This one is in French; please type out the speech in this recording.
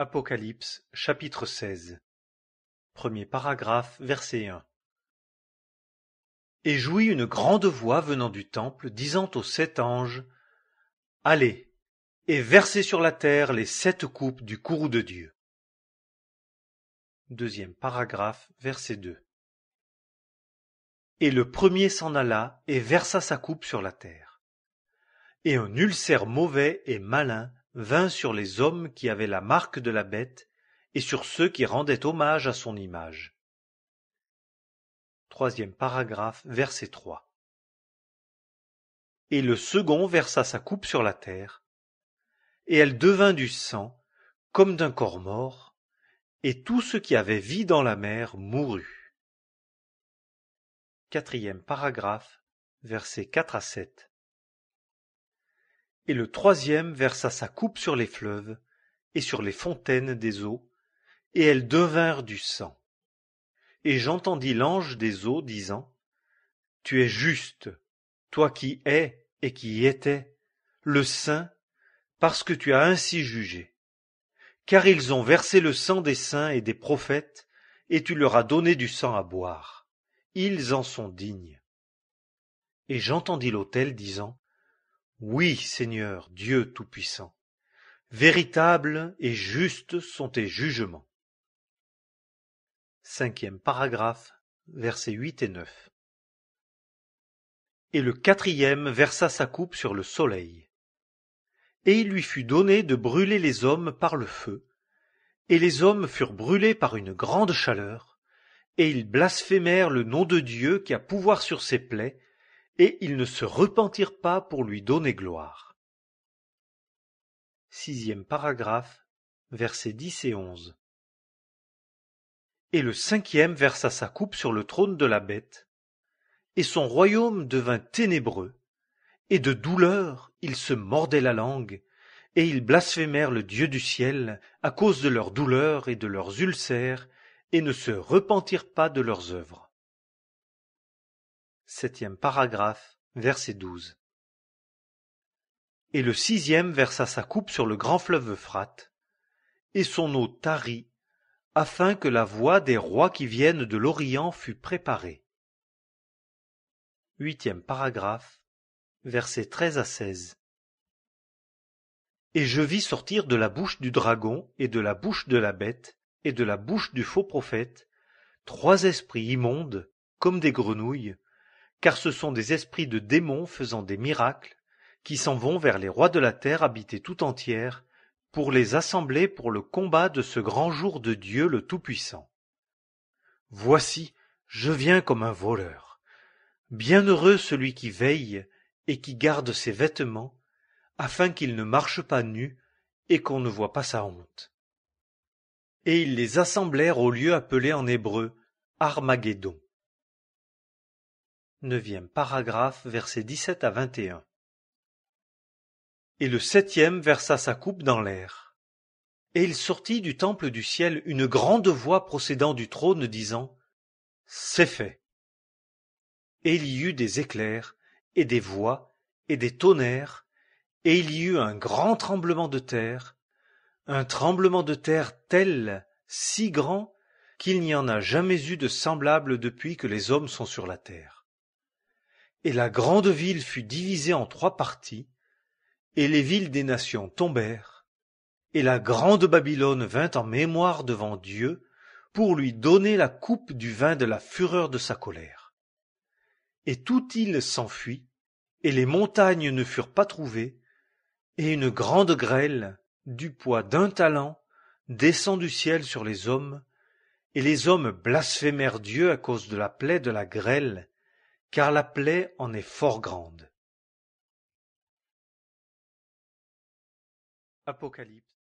Apocalypse chapitre 16 Premier paragraphe verset 1 Et jouit une grande voix venant du temple, disant aux sept anges Allez, et versez sur la terre les sept coupes du courroux de Dieu. Deuxième paragraphe verset 2 Et le premier s'en alla et versa sa coupe sur la terre. Et un ulcère mauvais et malin vint sur les hommes qui avaient la marque de la bête et sur ceux qui rendaient hommage à son image. Troisième paragraphe, verset 3. Et le second versa sa coupe sur la terre, et elle devint du sang, comme d'un corps mort, et tout ce qui avait vie dans la mer mourut. Quatrième paragraphe, versets 4 à 7 et le troisième versa sa coupe sur les fleuves et sur les fontaines des eaux, et elles devinrent du sang. Et j'entendis l'ange des eaux disant, Tu es juste, toi qui es et qui étais, le saint, parce que tu as ainsi jugé. Car ils ont versé le sang des saints et des prophètes, et tu leur as donné du sang à boire. Ils en sont dignes. Et j'entendis l'autel disant, oui, Seigneur, Dieu Tout-Puissant, véritables et justes sont tes jugements. Cinquième paragraphe, versets 8 et 9. Et le quatrième versa sa coupe sur le soleil. Et il lui fut donné de brûler les hommes par le feu, et les hommes furent brûlés par une grande chaleur, et ils blasphémèrent le nom de Dieu qui a pouvoir sur ses plaies, et ils ne se repentirent pas pour lui donner gloire. Sixième paragraphe, versets 10 et 11. Et le cinquième versa sa coupe sur le trône de la bête, et son royaume devint ténébreux, et de douleur ils se mordaient la langue, et ils blasphémèrent le Dieu du ciel à cause de leur douleur et de leurs ulcères, et ne se repentirent pas de leurs œuvres. Septième paragraphe, verset 12. Et le sixième versa sa coupe sur le grand fleuve Euphrate, et son eau tarit, afin que la voix des rois qui viennent de l'Orient fût préparée. Huitième paragraphe, versets 13 à 16. Et je vis sortir de la bouche du dragon et de la bouche de la bête et de la bouche du faux prophète trois esprits immondes, comme des grenouilles, car ce sont des esprits de démons faisant des miracles, qui s'en vont vers les rois de la terre habitée tout entière, pour les assembler pour le combat de ce grand jour de Dieu le Tout-Puissant. Voici, je viens comme un voleur. Bienheureux celui qui veille et qui garde ses vêtements, afin qu'il ne marche pas nu et qu'on ne voie pas sa honte. Et ils les assemblèrent au lieu appelé en hébreu Armageddon. Neuvième paragraphe, versets 17 à 21. Et le septième versa sa coupe dans l'air. Et il sortit du temple du ciel une grande voix procédant du trône disant, C'est fait. Et il y eut des éclairs, et des voix, et des tonnerres, et il y eut un grand tremblement de terre, un tremblement de terre tel, si grand, qu'il n'y en a jamais eu de semblable depuis que les hommes sont sur la terre. Et la grande ville fut divisée en trois parties, et les villes des nations tombèrent, et la grande Babylone vint en mémoire devant Dieu pour lui donner la coupe du vin de la fureur de sa colère. Et toute île s'enfuit, et les montagnes ne furent pas trouvées, et une grande grêle, du poids d'un talent, descend du ciel sur les hommes, et les hommes blasphémèrent Dieu à cause de la plaie de la grêle, car la plaie en est fort grande. Apocalypse